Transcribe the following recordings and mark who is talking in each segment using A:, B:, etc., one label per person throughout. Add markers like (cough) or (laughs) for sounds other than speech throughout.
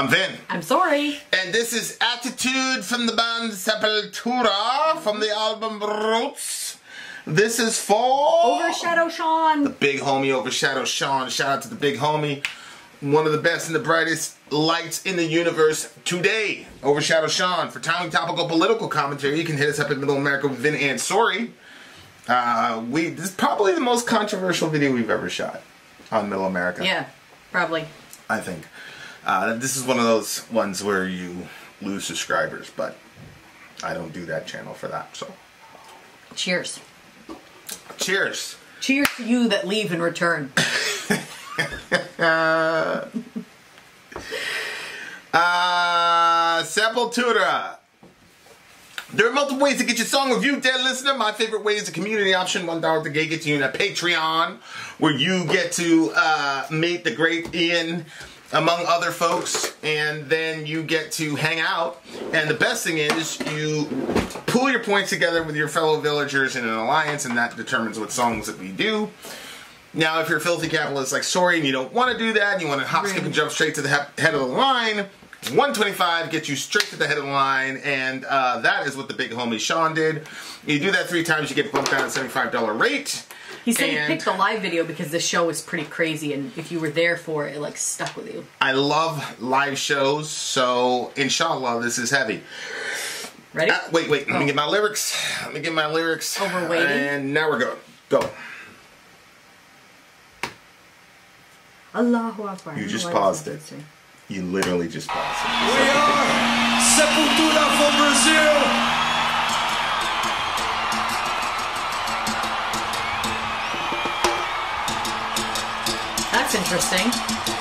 A: I'm Vin.
B: I'm Sori.
A: And this is Attitude from the band Sepultura from the album Roots. This is for
B: Overshadow Sean.
A: the big homie Overshadow Sean. Shout out to the big homie. One of the best and the brightest lights in the universe today. Overshadow Sean. For timely topical political commentary, you can hit us up at Middle America with Vin and Sori. Uh, we this is probably the most controversial video we've ever shot on Middle America.
B: Yeah, probably.
A: I think. Uh, this is one of those ones where you lose subscribers, but I don't do that channel for that. So,
B: Cheers.
A: cheers.
B: Cheers to you that leave and return. (laughs)
A: Uh, Sepultura. There are multiple ways to get your song reviewed, dear listener. My favorite way is the community option. One dollar the gay gets you in a Patreon, where you get to uh, meet the great Ian, among other folks, and then you get to hang out. And the best thing is, you pool your points together with your fellow villagers in an alliance, and that determines what songs that we do. Now, if you're a filthy capitalist like Sori and you don't want to do that, and you want to hop, skip, and jump straight to the he- head of the line, 125 gets you straight to the head of the line, and uh, that is what the big homie Sean did. You do that three times, you get bumped down to $75 rate.
B: He said
A: And-
B: he picked the live video because the show was pretty crazy, and if you were there for it, it like stuck with you.
A: I love live shows, so inshallah, this is heavy.
B: Ready?
A: Uh, wait, wait, let me get my lyrics. Let me get my lyrics.
B: Oh.
A: And now we're going. Go.
B: Allahu Akbar.
A: You just paused
B: is
A: it. You literally just paused.
C: We are Sepultura from Brazil.
B: That's interesting.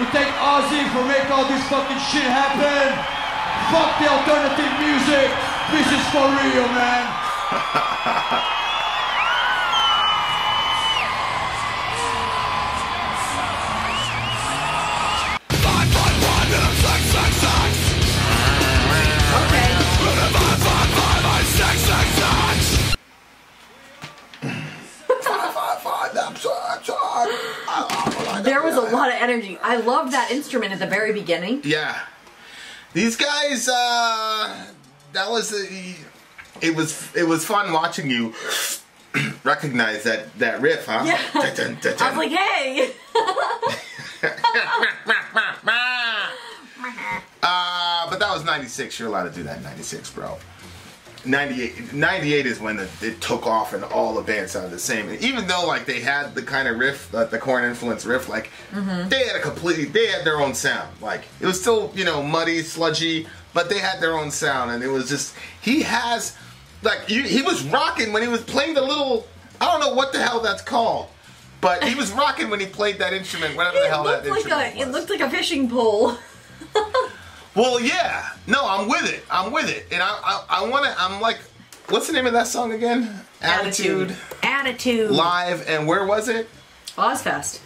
C: We
D: thank Ozzy for making all this fucking shit happen. Fuck the alternative music. This is for real, man. (laughs)
B: energy. I loved that instrument at the very beginning.
A: Yeah. These guys, uh, that was a, it was it was fun watching you (sniffs) recognize that that riff, huh?
B: Yeah.
A: Dun, dun, dun,
B: I was like, hey. (laughs)
A: uh, but that was 96. You're allowed to do that in 96, bro. 98, 98 is when the, it took off and all the bands sounded the same. And even though like they had the kind of riff, uh, the Korn influence riff, like they had a completely, they had their own sound. Like it was still, you know, muddy, sludgy, but they had their own sound. And it was just, he has, like, you, he was rocking when he was playing the little, I don't know what the hell that's called. But he was rocking when he played that instrument, whatever the hell that
B: like
A: instrument
B: a
A: was.
B: it looked like a fishing pole. (laughs)
A: Well, yeah. No, I'm with it. I'm with it. And I, I, I want to. I'm like, what's the name of that song again? Attitude.
B: Attitude.
A: Live. And where was it?
B: OzzFest.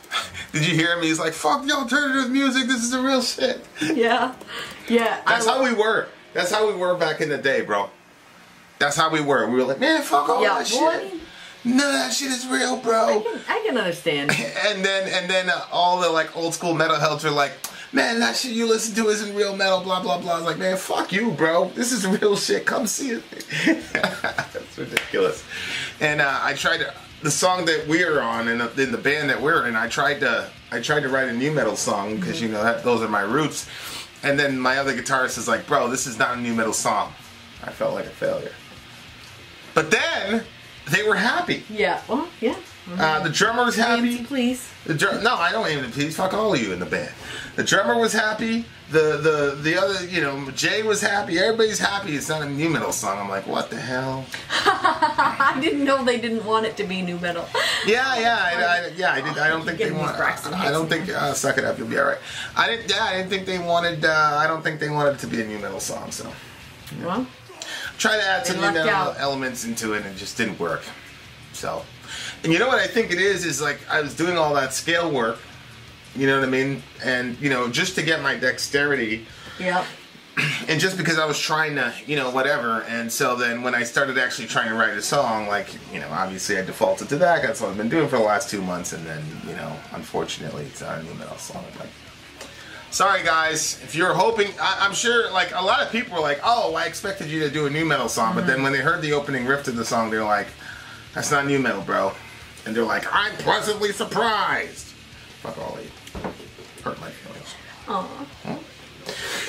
B: (laughs)
A: Did you hear him? He's like, "Fuck the alternative music. This is the real shit." (laughs)
B: Yeah. Yeah.
A: That's
B: I
A: how we were. That's how we were back in the day, bro. That's how we were. We were like, "Man, fuck all
B: Yeah,
A: that
B: well, I
A: shit.
B: mean-
A: None of that shit is real,
B: I
A: bro."
B: can, I can understand. (laughs)
A: And then, and then uh, all the like old school metal heads are like, "Man, that shit you listen to isn't real metal." Blah blah blah. I was like, "Man, fuck you, bro. This is real shit. Come see it." (laughs) That's ridiculous. And uh, I tried to the song that we're on and uh, in the band that we're in. I tried to I tried to write a nu metal song because mm-hmm. you know that those are my roots. And then my other guitarist is like, "Bro, this is not a nu metal song." I felt like a failure. But then they were happy.
B: Yeah. Well, yeah.
A: Uh, the drummer was happy.
B: Please.
A: The drum, no, I don't aim to please. Fuck all of you in the band. The drummer was happy. The the the other, you know, Jay was happy. Everybody's happy. It's not a nu metal song. I'm like, what the hell? (laughs)
B: I didn't know they didn't want it to be nu metal.
A: Yeah, yeah, I, I, yeah. I did. I don't think they want.
B: Braxton
A: I don't think. Uh, suck it up. You'll be all right. I didn't. Yeah, I didn't think they wanted. Uh, I don't think they wanted it to be a nu metal song. So
B: Well,
A: try to add some
B: nu
A: metal
B: out.
A: elements into it, and it just didn't work. So, and you know what I think it is is like I was doing all that scale work. You know what I mean? And you know, just to get my dexterity.
B: yeah. (clears throat)
A: and just because I was trying to, you know, whatever, and so then when I started actually trying to write a song, like, you know, obviously I defaulted to that. That's what I've been doing for the last two months, and then, you know, unfortunately, it's not a nu metal song. Like, sorry guys, if you're hoping, I, I'm sure, like, a lot of people were like, oh, I expected you to do a nu metal song, but mm-hmm. then when they heard the opening riff to the song, they're like, that's not nu metal, bro, and they're like, I'm pleasantly surprised. Fuck all of you. Hurt my feelings.
B: Aw.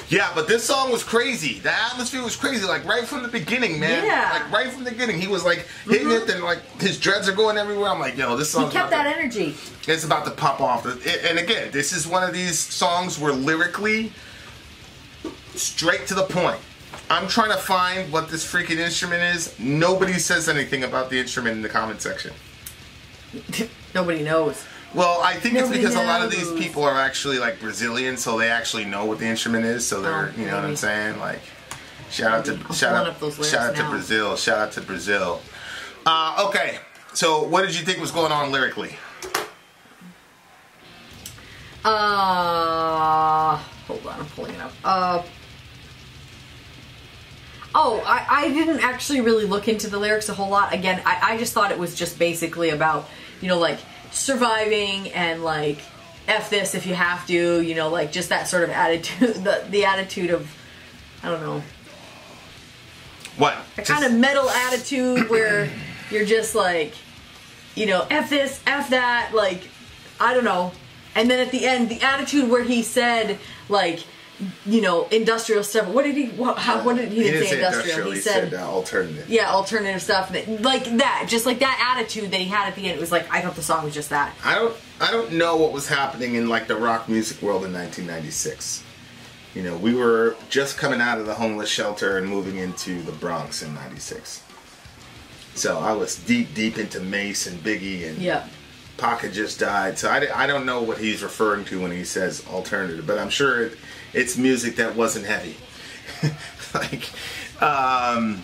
A: Yeah, but this song was crazy. The atmosphere was crazy, like right from the beginning, man.
B: Yeah.
A: Like right from the beginning, he was like hitting mm-hmm. it, and like his dreads are going everywhere. I'm like, yo, this song.
B: He kept that energy.
A: It's about to pop off. And again, this is one of these songs where lyrically, straight to the point. I'm trying to find what this freaking instrument is. Nobody says anything about the instrument in the comment section. (laughs)
B: Nobody knows.
A: Well, I think it's
B: Nobody
A: because a lot of these people are actually like Brazilian, so they actually know what the instrument is. So they're,
B: Oh,
A: you know what I'm saying? Like, shout out to
B: I'll
A: shout out,
B: up those
A: shout out to. Brazil, shout out to Brazil. Uh, okay, so what did you think was going on lyrically?
B: Uh, hold on, I'm pulling it up. Uh, Oh, I, I didn't actually really look into the lyrics a whole lot. Again, I, I just thought it was just basically about, you know, like surviving and like F this if you have to, you know, like just that sort of attitude, (laughs) the, the attitude of, I don't know,
A: What?
B: a kind of metal attitude where (clears throat) you're just like, you know, F this, F that, like, I don't know. And then at the end, the attitude where he said, like, you know, industrial stuff. What did he? What, how, what did he,
A: He
B: didn't say industrial?
A: industrial.
B: He,
A: He
B: said,
A: said uh, alternative.
B: yeah, alternative stuff. Like that, just like that attitude that he had at the end. It was like I thought the song was just that.
A: I don't I don't know what was happening in like the rock music world in 1996. You know, we were just coming out of the homeless shelter and moving into the Bronx in 96. So I was deep deep into Mase and Biggie and
B: Yeah.
A: Pocket just died. So I, I don't know what he's referring to when he says alternative, but I'm sure it, it's music that wasn't heavy. (laughs) like um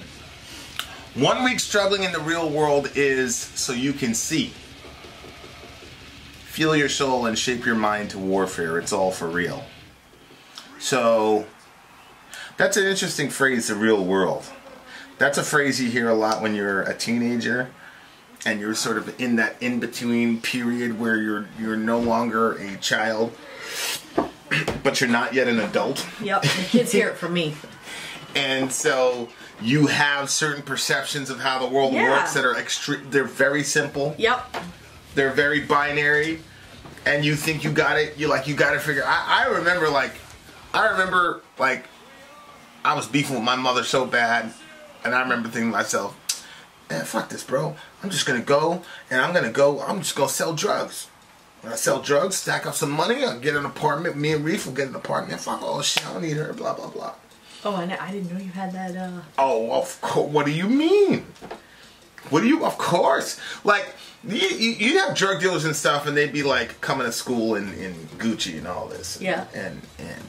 A: one week struggling in the real world is so you can see. Feel your soul and shape your mind to warfare. It's all for real. So that's an interesting phrase, the real world. That's a phrase you hear a lot when you're a teenager and you're sort of in that in-between period where you're you're no longer a child (clears throat) but you're not yet an adult.
B: Yep. The kids hear it from me.
A: And so you have certain perceptions of how the world
B: Yeah.
A: works that are extre- they're very simple.
B: Yep.
A: they're very binary and you think you got it you like you got to figure I, I remember like i remember like i was beefing with my mother so bad and i remember thinking to myself man fuck this bro i'm just gonna go and i'm gonna go i'm just gonna sell drugs when i sell drugs stack up some money i'll get an apartment me and reef will get an apartment fuck all shit i don't need her blah blah blah
B: Oh, I, I didn't know you had that. uh
A: Oh, of course. What do you mean? What do you? Of course. Like you, you, you have drug dealers and stuff, and they'd be like coming to school in, in Gucci and all this.
B: Yeah.
A: And and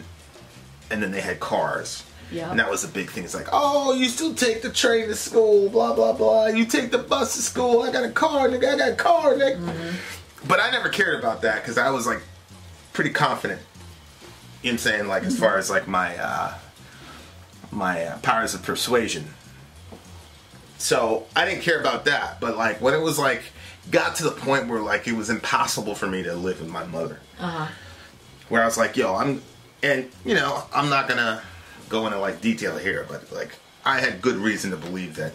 A: and then they had cars.
B: Yeah.
A: And that was a big thing. It's like, oh, you still take the train to school, blah blah blah. You take the bus to school. I got a car, nigga. I got a car, nigga. But I never cared about that because I was like pretty confident. You know what I'm saying? Like as far as like my uh my uh, powers of persuasion. So I didn't care about that, but like when it was like got to the point where like it was impossible for me to live with my mother,
B: huh.
A: where I was like, yo, I'm, and you know, I'm not gonna go into like detail here, but like I had good reason to believe that.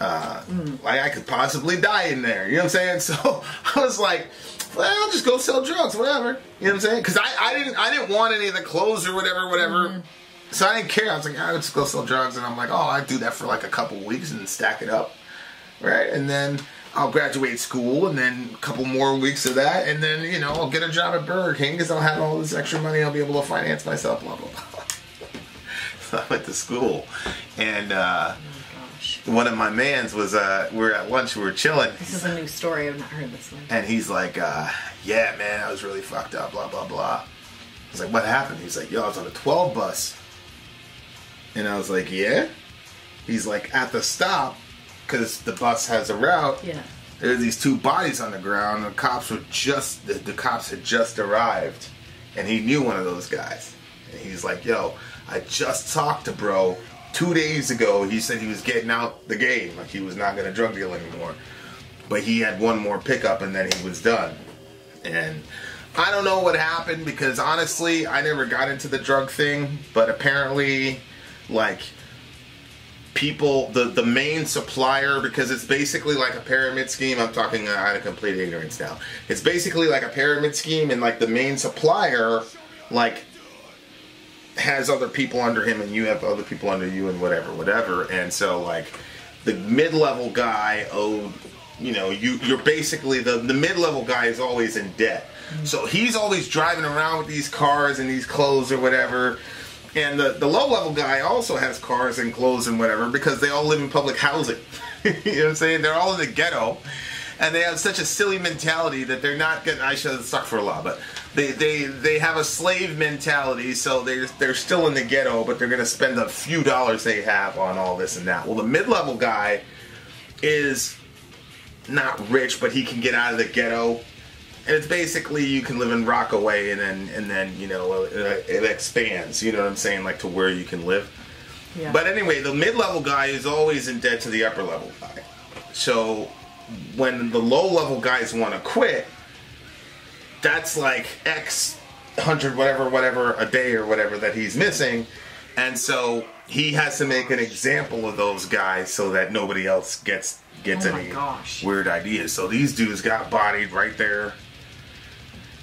A: Uh, like I could possibly die in there, you know what I'm saying? (laughs) So I was like, well, I'll just go sell drugs, whatever. You know what I'm saying? Because I, I didn't I didn't want any of the clothes or whatever, whatever. So I didn't care. I was like, I would just go sell drugs, and I'm like, oh, I do that for like a couple weeks and stack it up, right? And then I'll graduate school, and then a couple more weeks of that, and then you know I'll get a job at Burger King because I'll have all this extra money. I'll be able to finance myself. Blah blah blah. (laughs) I went to school, and uh,
B: Gosh.
A: one of my mans was uh, we were at lunch, we were chilling,
B: This is a new story. I've not heard this one.
A: and he's like, uh, "Yeah, man, I was really fucked up." Blah blah blah. I was like, "What happened?" He's like, "Yo, I was on a 12 bus," and I was like, "Yeah." He's like, "At the stop, because the bus has a route.
B: Yeah.
A: There were these two bodies on the ground. The cops were just the, the cops had just arrived, and he knew one of those guys. And he's like, "Yo, I just talked to bro two days ago. He said he was getting out the game, like he was not gonna drug deal anymore." but he had one more pickup and then he was done. And I don't know what happened because honestly, I never got into the drug thing, but apparently, like, people, the, the main supplier, because it's basically like a pyramid scheme. I'm talking uh, out of complete ignorance now. It's basically like a pyramid scheme, and like the main supplier, like, has other people under him and you have other people under you and whatever whatever. And so like the mid-level guy owed you know you you're basically the the mid-level guy is always in debt. So he's always driving around with these cars and these clothes or whatever. And the the low-level guy also has cars and clothes and whatever because they all live in public housing. (laughs) You know what i'm saying? They're all in the ghetto and they have such a silly mentality that they're not gonna i should suck for a lot but they, they they have a slave mentality so they're they're still in the ghetto but they're gonna spend a few dollars they have on all this and that well the mid-level guy is not rich but he can get out of the ghetto and it's basically you can live in rockaway and then and then you know it, it expands you know what i'm saying like to where you can live
B: Yeah.
A: But anyway, the mid-level guy is always in debt to the upper level guy. So when the low-level guys want to quit, that's like X hundred whatever whatever a day or whatever that he's missing, and so he has to make an example of those guys so that nobody else gets gets
B: Oh
A: any
B: gosh.
A: weird ideas. So these dudes got bodied right there,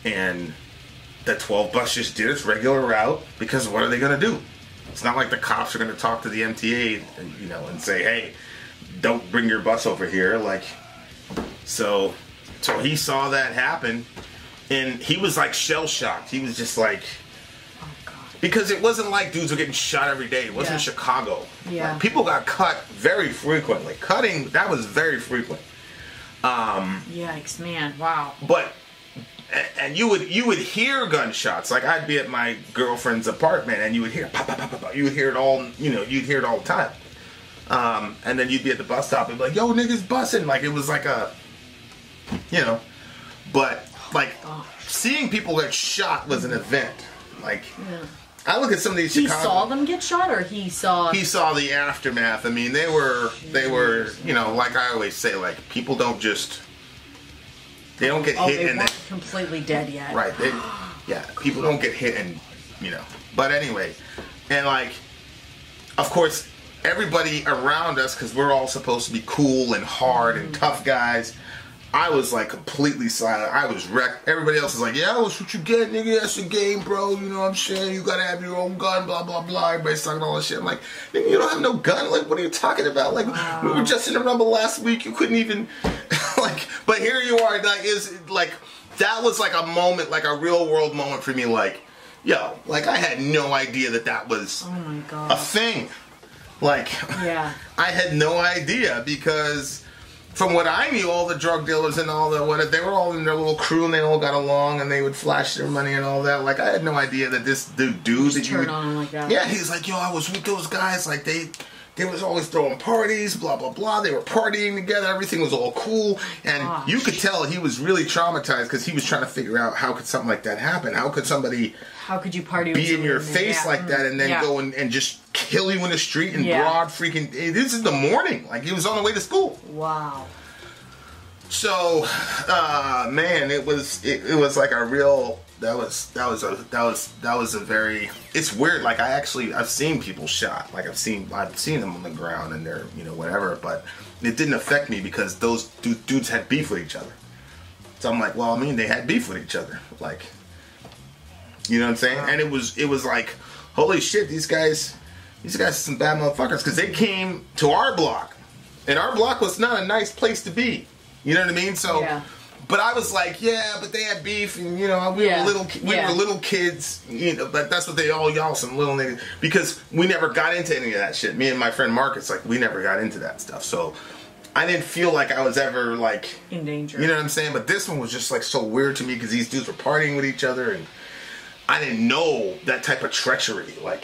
A: and the 12 bus just did its regular route because what are they going to do? It's not like the cops are going to talk to the MTA, and, you know, and say, "Hey, don't bring your bus over here." Like, so, so he saw that happen, and he was like shell shocked. He was just like,
B: Oh god.
A: because it wasn't like dudes were getting shot every day. It wasn't
B: Yeah.
A: Chicago.
B: Yeah.
A: Like, people got cut very frequently. Cutting that was very frequent.
B: Yikes, man! Wow.
A: but and you would you would hear gunshots like I'd be at my girlfriend's apartment and you would hear pop pop pop pop, pop. you would hear it all you know you'd hear it all the time um, and then you'd be at the bus stop and be like yo niggas bussing like it was like a you know but oh, like
B: Gosh.
A: seeing people get shot was an event like
B: Yeah.
A: I look at some of these
B: He
A: Chicago
B: saw them get shot, or he saw.
A: he saw the aftermath. I mean, they were they were you know like I always say like people don't just they don't get
B: oh,
A: hit
B: they
A: and
B: weren't completely dead yet.
A: right they, yeah people don't get hit and you know but anyway and like of course everybody around us because we're all supposed to be cool and hard and mm. tough guys. I was like completely silent. I was wrecked. Everybody else is like, "Yeah, that's what you get, nigga. That's the game, bro. You know what I'm saying? You gotta have your own gun, blah blah blah." Everybody's talking all this shit. I'm like, "Nigga, you don't have no gun. Like, what are you talking about? Like, we were just in the rumble last week. You couldn't even, (laughs) like." But here you are. Like, is like that was like a moment, like a real world moment for me. Like, yo, like I had no idea that that was
B: Oh my
A: a thing. Like,
B: Yeah. (laughs)
A: I had no idea because from what I knew, all the drug dealers and all the what they were all in their little crew and they all got along and they would flash their money and all that. Like I had no idea that this the dude that you would,
B: on like that.
A: Yeah, he's like, yo, I was with those guys. Like they. They was always throwing parties, blah blah blah. They were partying together. Everything was all cool, and
B: Gosh.
A: you could tell he was really traumatized because he was trying to figure out how could something like that happen. How could somebody
B: How could you party with
A: be in your face
B: Yeah.
A: like mm, that and then
B: Yeah.
A: go and, and just kill you in the street in
B: Yeah.
A: broad freaking this is the morning. Like he was on the way to school.
B: Wow.
A: so uh man it was it, it was like a real that was that was a that was that was a very it's weird. Like i actually i've seen people shot. Like i've seen i've seen them on the ground and they're you know whatever but it didn't affect me because those du- dudes had beef with each other. So i'm like well i mean they had beef with each other. Like you know what i'm saying? And it was it was like holy shit these guys these guys are some bad motherfuckers because they came to our block and our block was not a nice place to be you know what i mean so
B: Yeah.
A: but I was like, yeah, but they had beef, and you know, we
B: Yeah.
A: were little, we
B: Yeah.
A: were little kids, you know. But that's what they all y'all some little niggas because we never got into any of that shit. Me and my friend Marcus, like, we never got into that stuff. So I didn't feel like I was ever like,
B: In danger.
A: you know what I'm saying. But this one was just like so weird to me because these dudes were partying with each other, and I didn't know that type of treachery. Like,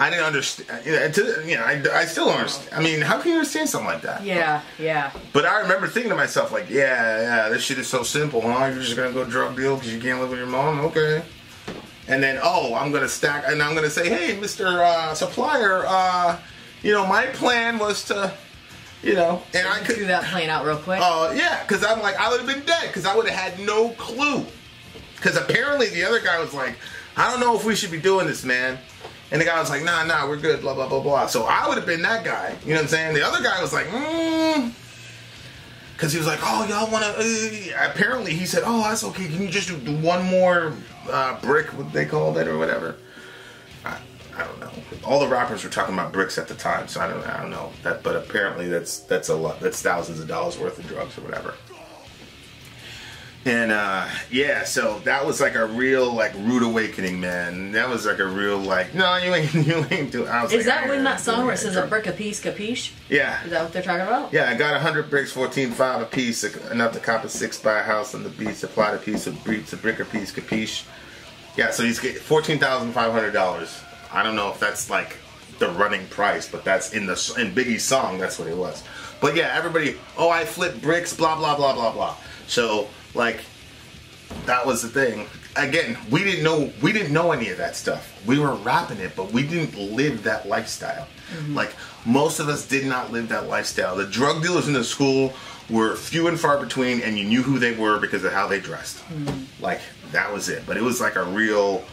A: I didn't understand. You know, you know I, I still don't understand. I mean, how can you understand something like that?
B: Yeah. Yeah.
A: But I remember thinking to myself, like, yeah, yeah, this shit is so simple, huh? You're just gonna go drug deal because you can't live with your mom? Okay. And then, oh, I'm gonna stack, and I'm gonna say, hey, Mr. Uh, supplier, uh, you know, my plan was to, you know, and I could,
B: that plane out real quick.
A: uh, yeah, because I'm like, I would have been dead because I would have had no clue. Because apparently the other guy was like, I don't know if we should be doing this, man. And the guy was like, nah, nah, we're good, blah, blah, blah, blah. So I would have been that guy. You know what I'm saying? The other guy was like, mm. Because he was like, oh, y'all want to. Uh, apparently he said, oh, that's okay. Can you just do one more uh, brick, what they called it, or whatever? I, I don't know. All the rappers were talking about bricks at the time, so I don't, I don't know that. But apparently, that's that's a lot. That's thousands of dollars worth of drugs or whatever. And uh, yeah, so that was like a real like rude awakening, man. That was like a real like, no, you ain't (laughs) you ain't doing. I was
B: Is
A: like,
B: that when that song where it says a brick a piece, capiche?
A: Yeah,
B: Is that what they're talking about?
A: yeah, I got 100 bricks, 14 five a piece, enough to cop a six by a house on the beach, supply a piece of bricks, a brick a piece, capiche. Yeah, so he's getting $14,500. I don't know if that's like the running price, but that's in the in Biggie's song, that's what it was. But yeah, everybody, oh, I flip bricks, blah, blah, blah, blah, blah. So, like, that was the thing. again, we didn't know we didn't know any of that stuff. We were rapping it, but we didn't live that lifestyle. Like most of us did not live that lifestyle. The drug dealers in the school were few and far between, and you knew who they were because of how they dressed. Like that was it. But it was like a real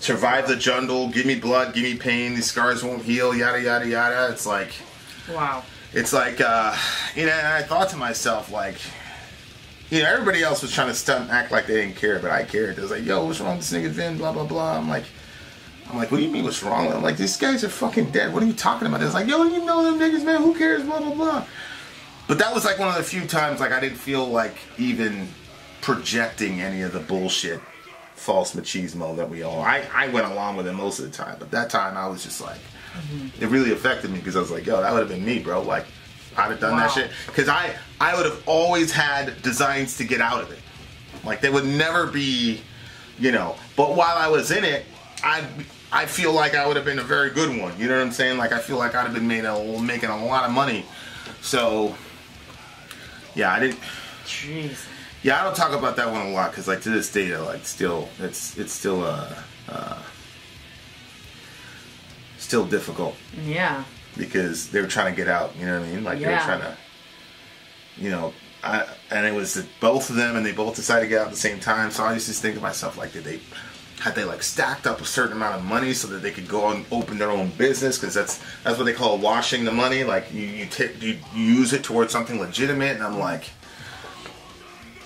A: survive the jungle, give me blood, give me pain. These scars won't heal. Yada yada yada. It's like
B: Wow.
A: it's like uh, you know. I thought to myself like. You know, everybody else was trying to stunt and act like they didn't care, but I cared. It was like, yo, what's wrong with this nigga Vin? Blah blah blah. I'm like, I'm like, what do you mean what's wrong? I'm like, these guys are fucking dead. What are you talking about? It's like, yo, you know them niggas, man. Who cares? Blah blah blah. But that was like one of the few times like I didn't feel like even projecting any of the bullshit, false machismo that we all. I I went along with it most of the time, but that time I was just like, mm-hmm. it really affected me because I was like, yo, that would have been me, bro. Like, I'd have done that shit because I I would have always had designs to get out of it. Like they would never be, you know. But while I was in it, I I feel like I would have been a very good one. You know what I'm saying? Like I feel like I'd have been made a, making a lot of money. So yeah, I didn't.
B: Jeez.
A: Yeah, I don't talk about that one a lot because like to this day, like still it's it's still uh, uh still difficult
B: Yeah.
A: Because they were trying to get out. You know what I mean? Like they were trying to, you know, I and it was both of them, and they both decided to get out at the same time. So I used to think to myself, like, did they had they like stacked up a certain amount of money so that they could go and open their own business? Because that's that's what they call washing the money. Like you you take you, you use it towards something legitimate, and I'm like.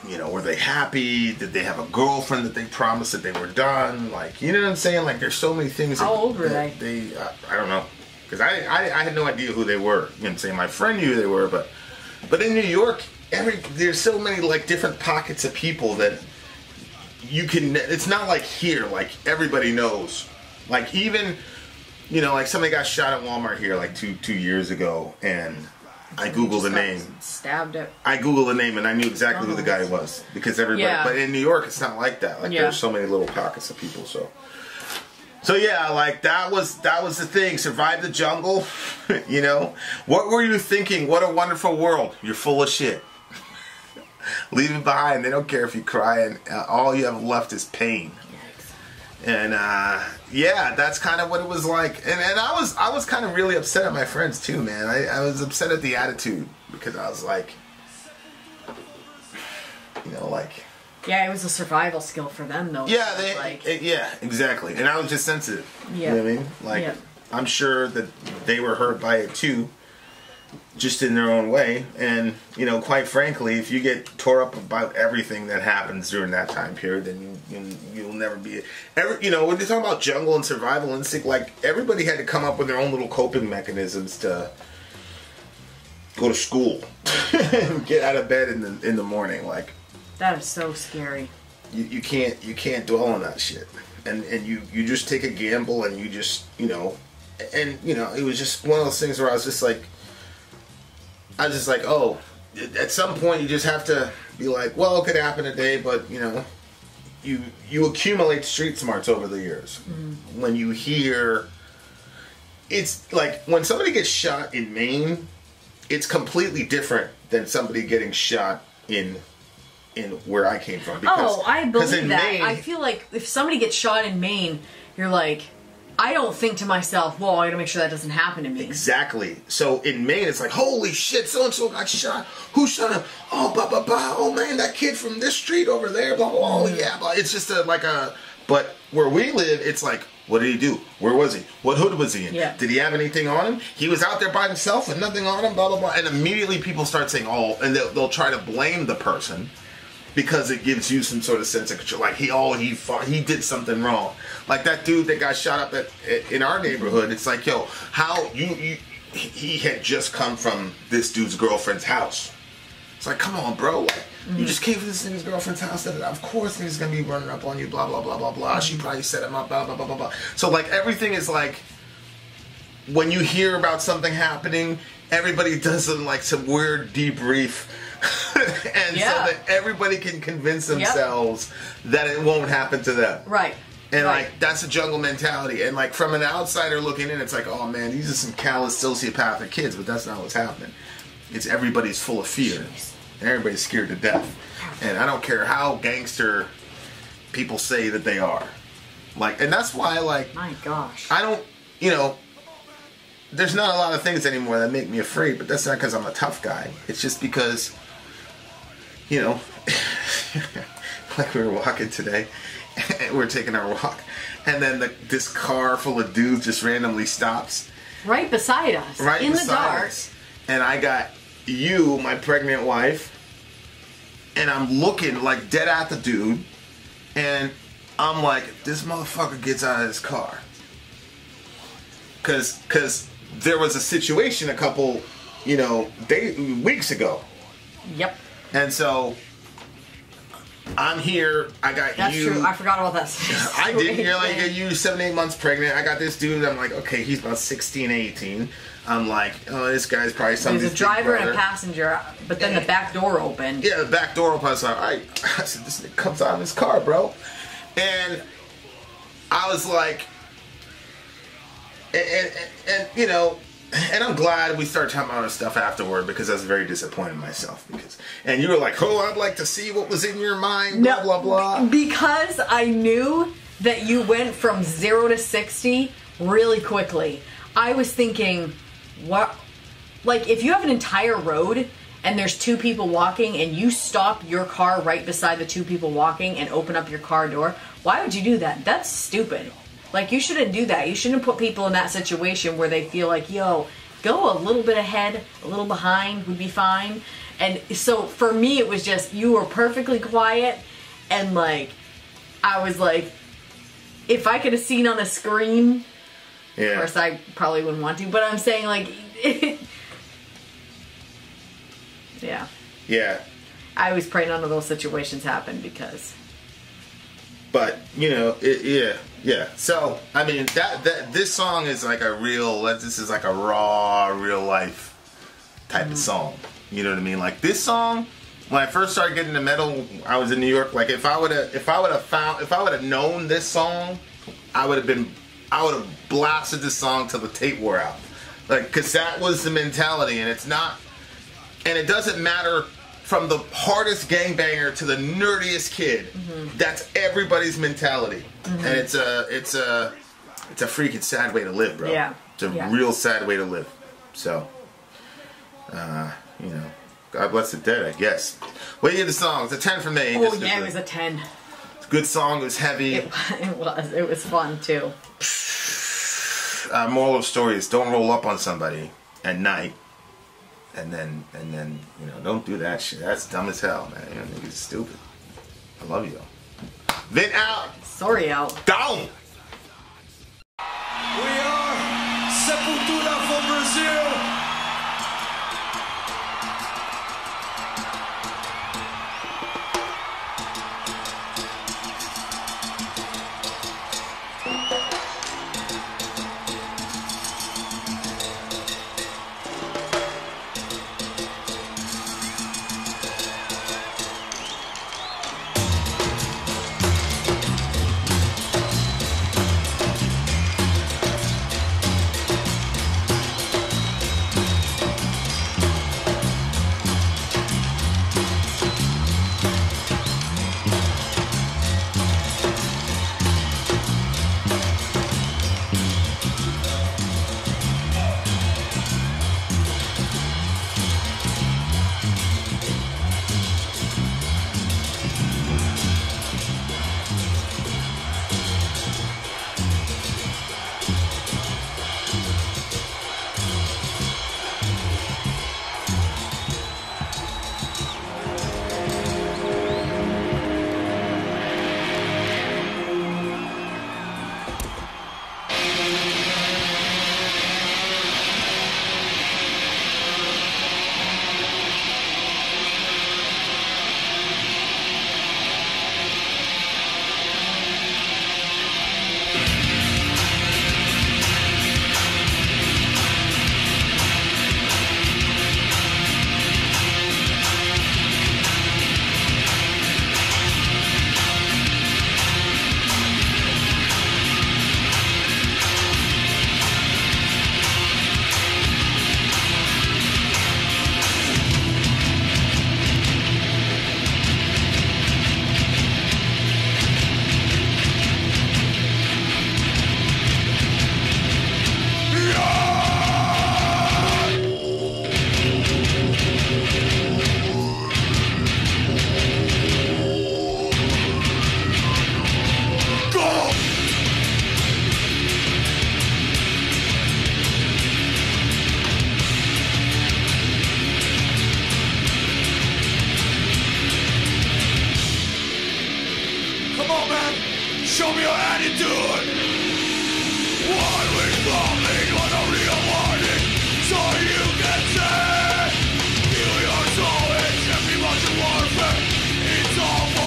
A: You know, were they happy? Did they have a girlfriend that they promised that they were done? Like, you know what I'm saying? Like, there's so many things.
B: How
A: that-
B: old were they?
A: They, uh, I don't know, because I, I, I had no idea who they were. You know saying? My friend knew who they were, but, but in New York, every there's so many like different pockets of people that you can. It's not like here. Like everybody knows. Like even, you know, like somebody got shot at Walmart here like two two years ago, and I googled the name.
B: Stabbed it.
A: I googled the name and I knew exactly who the guy was because everybody.
B: Yeah.
A: But in New York, it's not like that. Like
B: Yeah.
A: there's so many little pockets of people. So, so yeah, like that was that was the thing. Survive the jungle. (laughs) you know, what were you thinking? What a wonderful world. You're full of shit. (laughs) Leave it behind. They don't care if you cry, and uh, all you have left is pain. And uh, yeah, that's kind of what it was like. And and I was I was kind of really upset at my friends too, man. I, I was upset at the attitude because I was like, you know, like
B: Yeah, it was a survival skill for them though.
A: yeah,
B: So,
A: they
B: like
A: eh, yeah exactly. And I was just sensitive.
B: Yeah.
A: you know what I mean. Like
B: Yeah.
A: I'm sure that they were hurt by it too. Just in their own way, and you know, quite frankly, if you get tore up about everything that happens during that time period, then you, you you'll never be. Every you know, when you talk about jungle and survival instinct, like everybody had to come up with their own little coping mechanisms to go to school, (laughs) get out of bed in the in the morning. Like
B: that is so scary.
A: you, you can't you can't dwell on that shit. And and you you just take a gamble and you just you know and you know it was just one of those things where i was just like i was just like oh at some point you just have to be like well it could happen today but you know you you accumulate street smarts over the years. Mm-hmm. When you hear it's like when somebody gets shot in maine it's completely different than somebody getting shot in in where I came from.
B: oh, I believe that.
A: Maine-
B: I feel like if somebody gets shot in Maine, you're like, I don't think to myself, well, I gotta make sure that doesn't happen to me.
A: Exactly. So in Maine, it's like, holy shit, so and so got shot. Who shot him? Oh, blah blah blah. Oh man, that kid from this street over there. Blah blah. Oh yeah. Blah. It's just a like a. But where we live, it's like, what did he do? Where was he? What hood was he in?
B: Yeah.
A: Did he have anything on him? He was out there by himself with nothing on him. Blah blah blah. And immediately people start saying, oh, and they'll, they'll try to blame the person because it gives you some sort of sense of control. Like he, oh, he fought, he did something wrong. Like that dude that got shot up at, in our neighborhood. It's like, yo, how you you he had just come from this dude's girlfriend's house. It's like, come on, bro. Like, you mm-hmm. just came from this nigga's girlfriend's house. da. Of course, niggas gonna be running up on you. Blah blah blah blah blah. She mm-hmm. probably set him up. Blah blah blah blah blah. So like everything is like when you hear about something happening, everybody does some like some weird debrief. (laughs) and
B: Yeah.
A: so that everybody can convince themselves that it won't happen to them.
B: Right.
A: And
B: right.
A: like that's a jungle mentality. And like from an outsider looking in, it's like, oh man, these are some callous sociopathic kids, but that's not what's happening. It's everybody's full of fear. And everybody's scared to death. And I don't care how gangster people say that they are. Like, and that's why, like,
B: My gosh.
A: I don't, you know, there's not a lot of things anymore that make me afraid, but that's not because I'm a tough guy. It's just because, you know, (laughs) like we were walking today, and (laughs) we're taking our walk, and then the, this car full of dudes just randomly stops
B: right beside us.
A: right
B: in the dark.
A: us, and I got you, my pregnant wife, and I'm looking like dead at the dude, and I'm like, this motherfucker gets out of his car, cause cause there was a situation a couple, you know, day weeks ago,
B: Yep.
A: And so I'm here. I got
B: That's
A: you.
B: true. I forgot about that. (laughs)
A: I didn't. You're like, (laughs) you seven, eight months pregnant. I got this dude. I'm like, okay, he's about 16, 18. I'm like, oh, this guy's probably somebody's
B: There's a driver and a passenger, but then the back door opened.
A: Yeah, the back door opens. I all right. (laughs) I said, this nigga comes out of his car, bro. And I was like, and, and, and, you know, and I'm glad we started talking about our stuff afterward because I was very disappointed in myself. Because, and you were like, oh, I'd like to see what was in your mind, blah, blah, blah.
B: Because I knew that you went from zero to 60 really quickly. I was thinking, what? Like, if you have an entire road and there's two people walking and you stop your car right beside the two people walking and open up your car door, why would you do that? That's stupid. Like, you shouldn't do that. You shouldn't put people in that situation where they feel like, yo, go a little bit ahead, a little behind would be fine. And so for me, it was just, you were perfectly quiet and like, I was like, if I could have seen on a screen, of course I probably wouldn't want to, but I'm saying like, (laughs) yeah,
A: Yeah.
B: I always pray none of those situations happen because
A: but you know, it, yeah, yeah. So I mean, that that this song is like a real. This is like a raw, real life type of mm-hmm. song. You know what I mean? Like this song, when I first started getting into metal, I was in New York. Like if I would have, if I would have found, if I would have known this song, I would have been, I would have blasted this song till the tape wore out. Like, cause that was the mentality, and it's not, and it doesn't matter from the hardest gangbanger to the nerdiest kid.
B: Mm-hmm.
A: That's everybody's mentality, and it's a, it's a, it's a freaking sad way to live, bro.
B: Yeah.
A: it's a
B: Yeah.
A: real sad way to live. So, uh, you know, God bless the dead, I guess. What do you give the song? It's a ten for me.
B: oh yeah, it was a ten.
A: good song. It was heavy.
B: It, (laughs) it was. It was fun too.
A: uh, moral of story is don't roll up on somebody at night and then and then you know don't do that shit. That's dumb as hell man. You know niggas stupid. I love you. Vin out.
B: Sori, out.
A: down